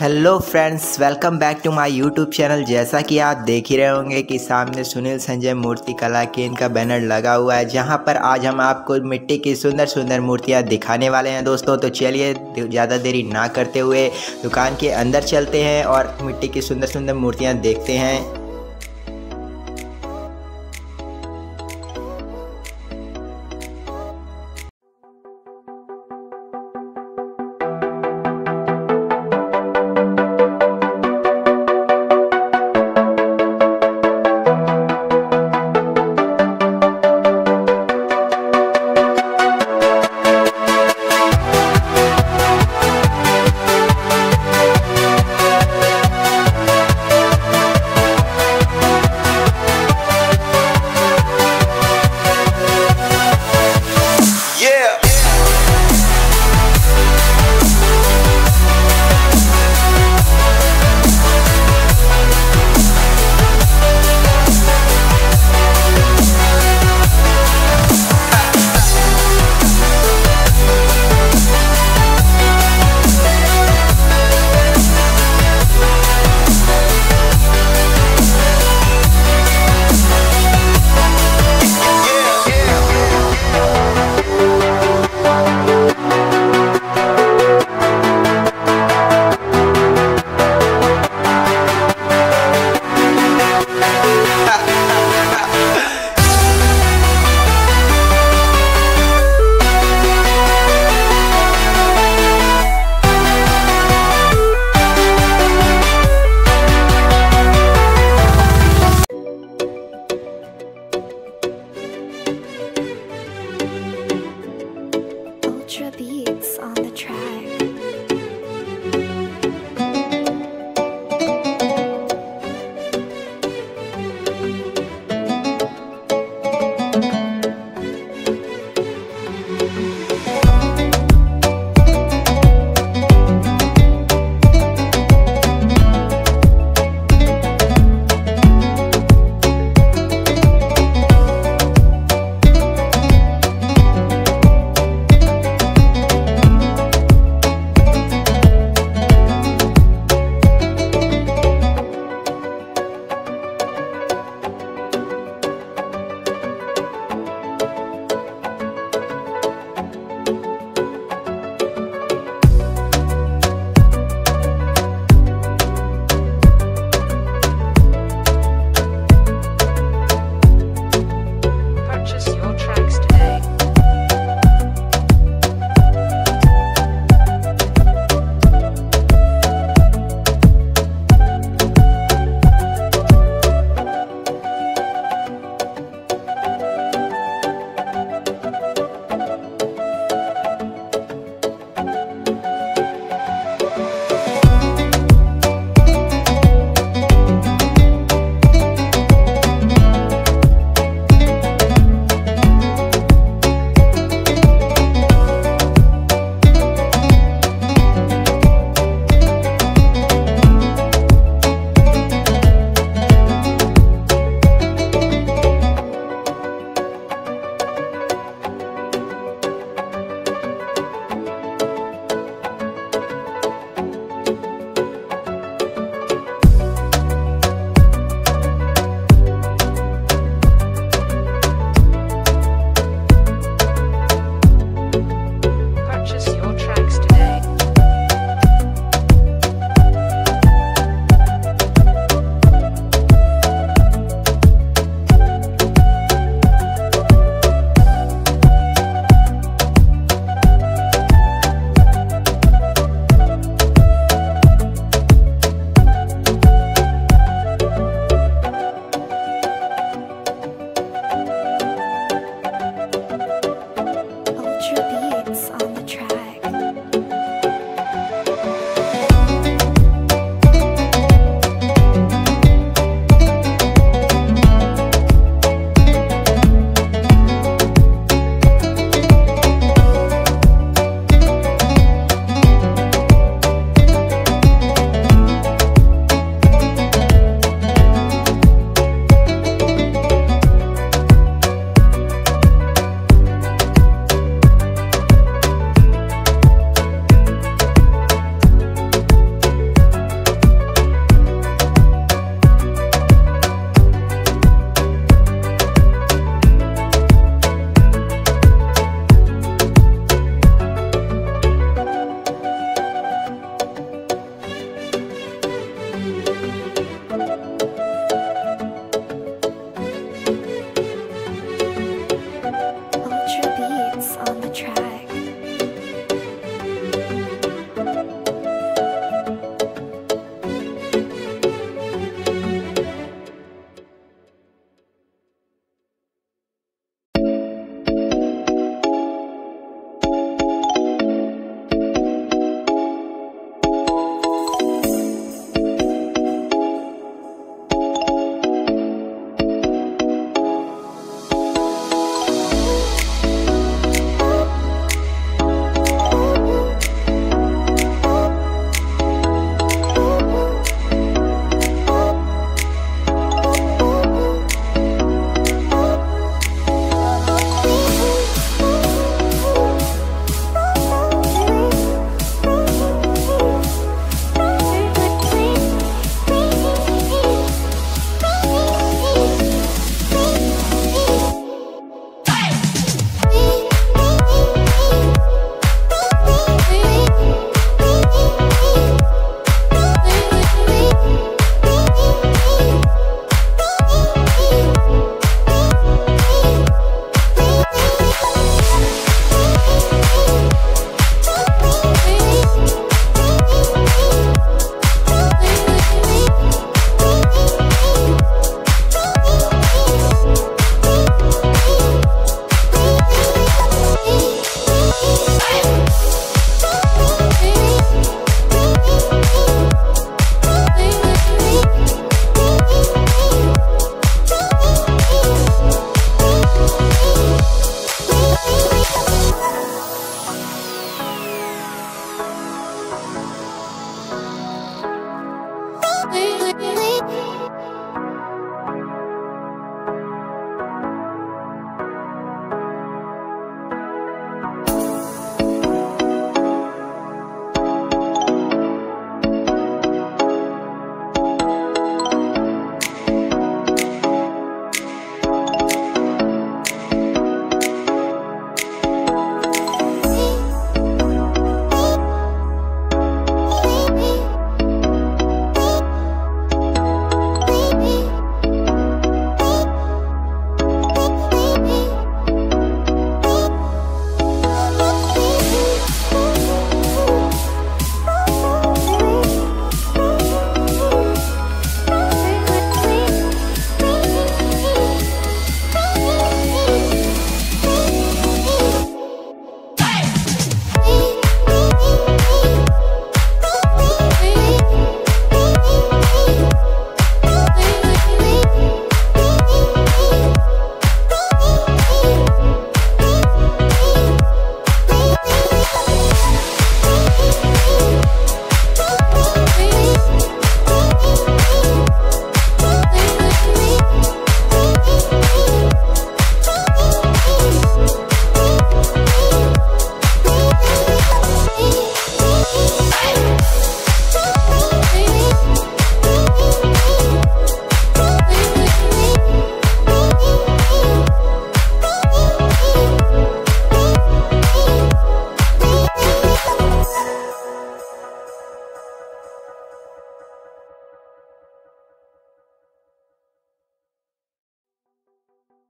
Hello friends welcome back to my YouTube channel जैसा कि आप देख ही रहे होंगे कि सामने सुनील संजय मूर्ति कला के इनका बैनर लगा हुआ है, जहाँ पर आज हम आपको मिट्टी की सुंदर सुंदर मूर्तियाँ दिखाने वाले हैं दोस्तों। तो चलिए, ज़्यादा देरी ना करते हुए दुकान के अंदर चलते हैं और मिट्टी की सुंदर सुंदर मूर्तियाँ देखते हैं।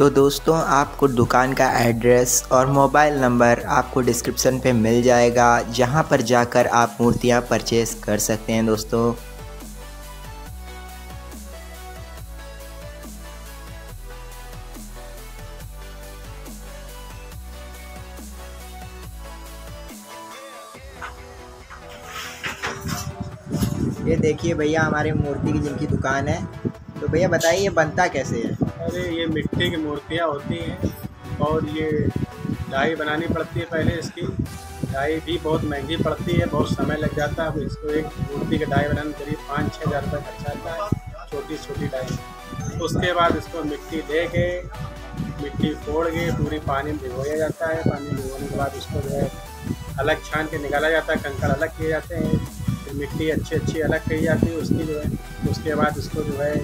तो दोस्तों, आपको दुकान का एड्रेस और मोबाइल नंबर आपको डिस्क्रिप्शन पे मिल जाएगा, जहाँ पर जाकर आप मूर्तियाँ परचेज़ कर सकते हैं दोस्तों। ये देखिए भैया, हमारे मूर्ति की जिनकी दुकान है। तो भैया, बताइए बनता कैसे है? अरे, ये मिट्टी की मूर्तियाँ होती हैं और ये डाई बनानी पड़ती है पहले इसकी। डाई भी बहुत महँगी पड़ती है, बहुत समय लग जाता है। अब इसको एक मूर्ति की डाई बनाने करीब पाँच छः हज़ार रुपये खर्चा आता है छोटी छोटी डाई। उसके बाद इसको मिट्टी दे के मिट्टी फोड़ के पूरी पानी में भिगोया जाता है। पानी भिगोने के बाद उसको जो है अलग छान के निकाला जाता है, कंकड़ अलग किए जाते हैं। फिर मिट्टी अच्छी अच्छी अलग की जाती है उसकी जो है। उसके बाद उसको जो है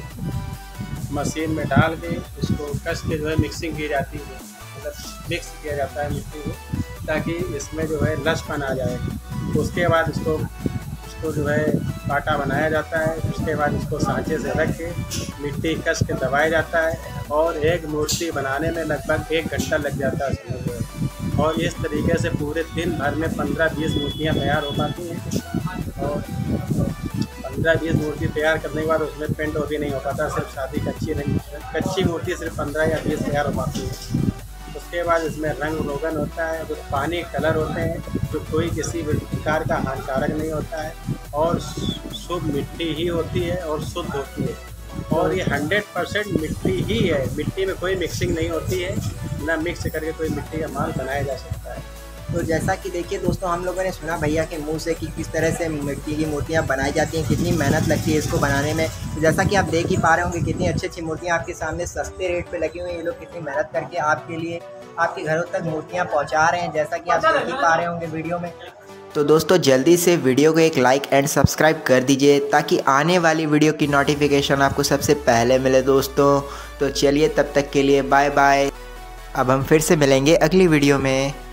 मशीन में डाल के उसको कस के जो है मिक्सिंग की जाती है। मतलब मिक्स किया जाता है मिट्टी को, ताकि इसमें जो है लसपन आ जाए। उसके बाद इसको उसको जो है पाटा बनाया जाता है। उसके बाद इसको सांचे से रख के मिट्टी कस के दबाया जाता है और एक मूर्ति बनाने में लगभग एक घंटा लग जाता है। और इस तरीके से पूरे दिन भर में पंद्रह बीस मूर्तियाँ तैयार हो पाती हैं। और पंद्रह बीस मूर्ति तैयार करने के बाद उसमें पेंट और भी नहीं हो पाता, सिर्फ़ शादी कच्ची नहीं कच्ची मूर्ति सिर्फ़ पंद्रह या बीस तैयार हो पाती है। उसके बाद इसमें रंग रोगन होता है, जो पानी कलर होते हैं, जो कोई किसी प्रकार का हानिकारक नहीं होता है, और शुद्ध मिट्टी ही होती है और शुद्ध होती है। और ये हंड्रेड परसेंट मिट्टी ही है, मिट्टी में कोई मिक्सिंग नहीं होती है, ना मिक्स करके कोई मिट्टी का माल बनाया जा सकता है। तो जैसा कि देखिए दोस्तों हम लोगों ने सुना भैया के मुँह से कि किस तरह से मिट्टी की मूर्तियाँ बनाई जाती हैं कितनी मेहनत लगती है इसको बनाने में। तो जैसा कि आप देख ही पा रहे होंगे कितनी अच्छी अच्छी मूर्तियाँ आपके सामने सस्ते रेट पर लगी हुई हैं। ये लोग कितनी मेहनत करके आपके लिए आपके घरों तक मूर्तियाँ पहुँचा रहे हैं जैसा कि आप देख ही पा रहे होंगे वीडियो में। तो दोस्तों जल्दी से वीडियो को एक लाइक एंड सब्सक्राइब कर दीजिए ताकि आने वाली वीडियो की नोटिफिकेशन आपको सबसे पहले मिले दोस्तों। तो चलिए तब तक के लिए बाय बाय अब हम फिर से मिलेंगे अगली वीडियो में।